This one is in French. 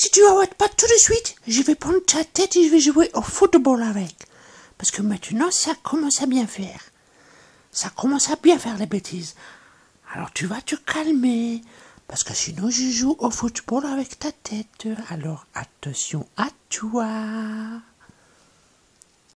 Si tu arrêtes pas tout de suite, je vais prendre ta tête et je vais jouer au football avec. Parce que maintenant, ça commence à bien faire. Ça commence à bien faire les bêtises. Alors tu vas te calmer. Parce que sinon, je joue au football avec ta tête. Alors attention à toi.